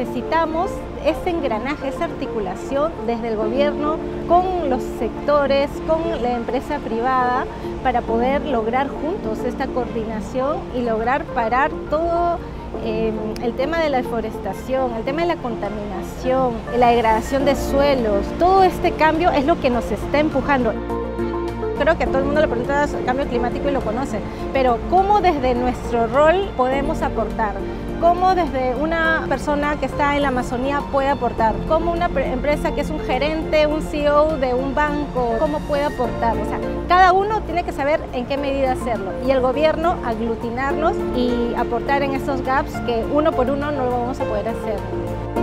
necesitamos ese engranaje, esa articulación desde el gobierno con los sectores, con la empresa privada, para poder lograr juntos esta coordinación y lograr parar todo eh, el tema de la deforestación, el tema de la contaminación, la degradación de suelos, todo este cambio es lo que nos está empujando creo que a todo el mundo le pregunta el cambio climático y lo conoce, pero ¿cómo desde nuestro rol podemos aportar? ¿Cómo desde una persona que está en la Amazonía puede aportar? ¿Cómo una empresa que es un gerente, un CEO de un banco, cómo puede aportar? O sea, cada uno tiene que saber en qué medida hacerlo y el gobierno aglutinarlos y aportar en esos gaps que uno por uno no lo vamos a poder hacer.